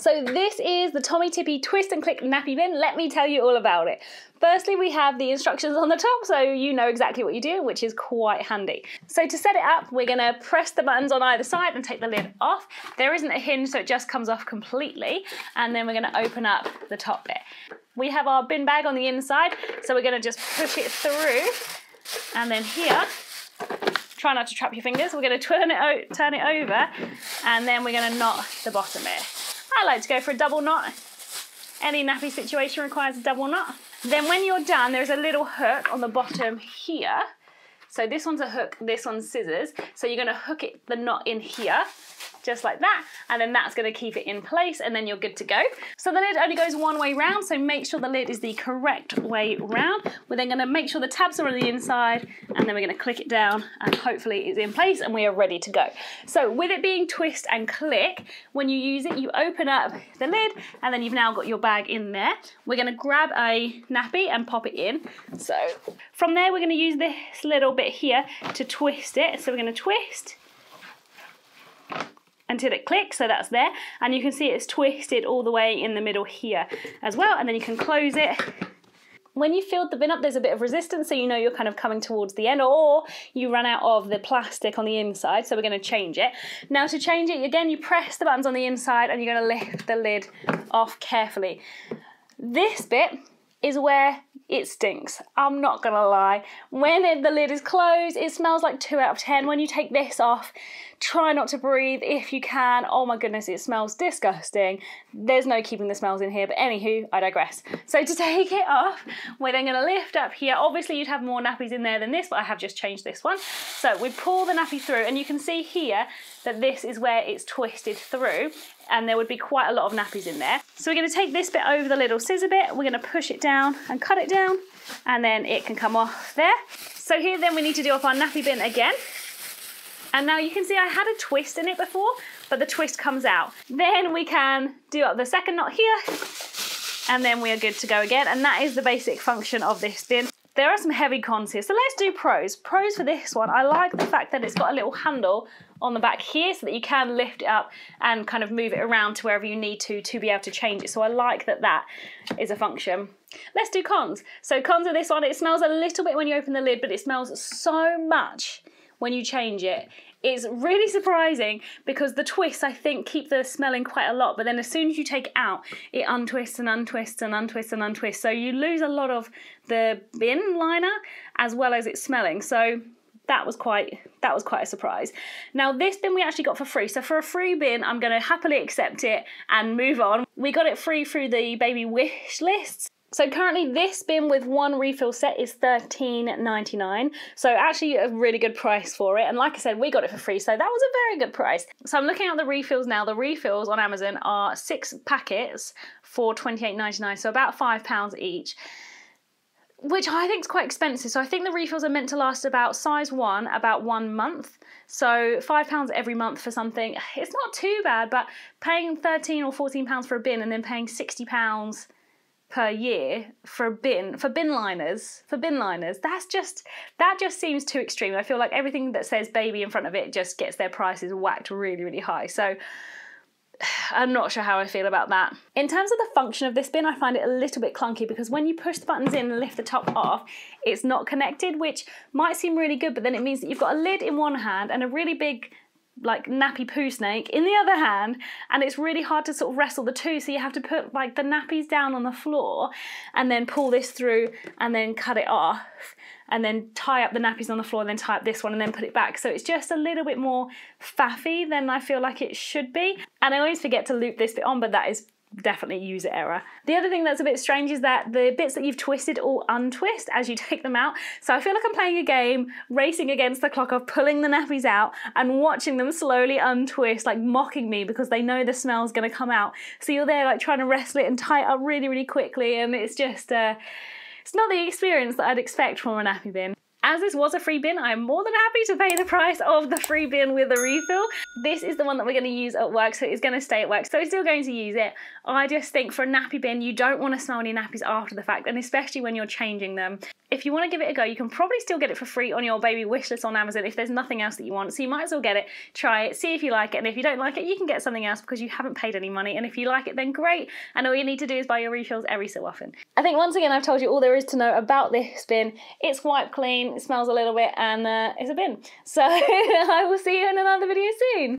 So this is the Tommee Tippee Twist and Click Nappy Bin. Let me tell you all about it. Firstly, we have the instructions on the top so you know exactly what you do, which is quite handy. So to set it up, we're gonna press the buttons on either side and take the lid off. There isn't a hinge, so it just comes off completely. And then we're gonna open up the top bit. We have our bin bag on the inside, so we're gonna just push it through. And then here, try not to trap your fingers, we're gonna turn it, turn it over, and then we're gonna knot the bottom bit. I like to go for a double knot. Any nappy situation requires a double knot. Then when you're done, there's a little hook on the bottom here. So this one's a hook, this one's scissors. So you're gonna hook it, the knot in here just like that, and then that's gonna keep it in place and then you're good to go. So the lid only goes one way round, so make sure the lid is the correct way round. We're then gonna make sure the tabs are on the inside and then we're gonna click it down and hopefully it's in place and we are ready to go. So with it being twist and click, when you use it, you open up the lid and then you've now got your bag in there. We're gonna grab a nappy and pop it in. So from there, we're gonna use this little bit here to twist it. So we're gonna twist until it clicks, so that's there. And you can see it's twisted all the way in the middle here as well. And then you can close it. When you filled the bin up, there's a bit of resistance, so you know you're kind of coming towards the end, or you run out of the plastic on the inside, so we're gonna change it. Now to change it, again, you press the buttons on the inside and you're gonna lift the lid off carefully. This bit is where it stinks. I'm not gonna lie. When the lid is closed, it smells like 2 out of 10. When you take this off, try not to breathe if you can. Oh my goodness, it smells disgusting. There's no keeping the smells in here, but anywho, I digress. So to take it off, we're then gonna lift up here. Obviously you'd have more nappies in there than this, but I have just changed this one. So we pull the nappy through and you can see here that this is where it's twisted through and there would be quite a lot of nappies in there. So we're gonna take this bit over the little scissor bit, we're gonna push it down and cut it down and then it can come off there. So here then we need to do up our nappy bin again. And now you can see I had a twist in it before, but the twist comes out. Then we can do up the second knot here, and then we are good to go again. And that is the basic function of this bin. There are some heavy cons here, so let's do pros. Pros for this one, I like the fact that it's got a little handle on the back here so that you can lift it up and kind of move it around to wherever you need to to be able to change it. So I like that that is a function. Let's do cons. So cons of this one, it smells a little bit when you open the lid, but it smells so much when you change it. It's really surprising because the twists I think keep the smelling quite a lot, but then as soon as you take it out, it untwists and untwists and untwists and untwists. So you lose a lot of the bin liner as well as it's smelling. So that was quite that was quite a surprise. Now this bin we actually got for free. So for a free bin, I'm going to happily accept it and move on. We got it free through the baby wish lists. So currently this bin with one refill set is $13.99. So actually a really good price for it. And like I said, we got it for free, so that was a very good price. So I'm looking at the refills now. The refills on Amazon are six packets for $28.99, so about five pounds each which I think is quite expensive. So I think the refills are meant to last about size one, about one month. So five pounds every month for something, it's not too bad, but paying 13 or 14 pounds for a bin and then paying 60 pounds per year for a bin for bin liners for bin liners. That's just that just seems too extreme. I feel like everything that says baby in front of it just gets their prices whacked really really high. So I'm not sure how I feel about that. In terms of the function of this bin, I find it a little bit clunky because when you push the buttons in and lift the top off, it's not connected, which might seem really good, but then it means that you've got a lid in one hand and a really big like nappy poo snake in the other hand and it's really hard to sort of wrestle the two so you have to put like the nappies down on the floor and then pull this through and then cut it off and then tie up the nappies on the floor and then tie up this one and then put it back. So it's just a little bit more faffy than I feel like it should be. And I always forget to loop this bit on but that is definitely user error. The other thing that's a bit strange is that the bits that you've twisted all untwist as you take them out. So I feel like I'm playing a game, racing against the clock of pulling the nappies out and watching them slowly untwist, like mocking me because they know the smell's gonna come out. So you're there like trying to wrestle it and tie it up really, really quickly and it's just, uh, it's not the experience that I'd expect from a nappy bin. As this was a free bin, I'm more than happy to pay the price of the free bin with a refill. This is the one that we're going to use at work, so it's going to stay at work, so I'm still going to use it. I just think for a nappy bin, you don't want to smell any nappies after the fact, and especially when you're changing them. If you want to give it a go, you can probably still get it for free on your baby wish list on Amazon if there's nothing else that you want. So you might as well get it, try it, see if you like it, and if you don't like it, you can get something else because you haven't paid any money. And if you like it, then great. And all you need to do is buy your refills every so often. I think once again I've told you all there is to know about this bin. It's wipe clean, it smells a little bit, and uh, it's a bin. So I will see you in another video soon.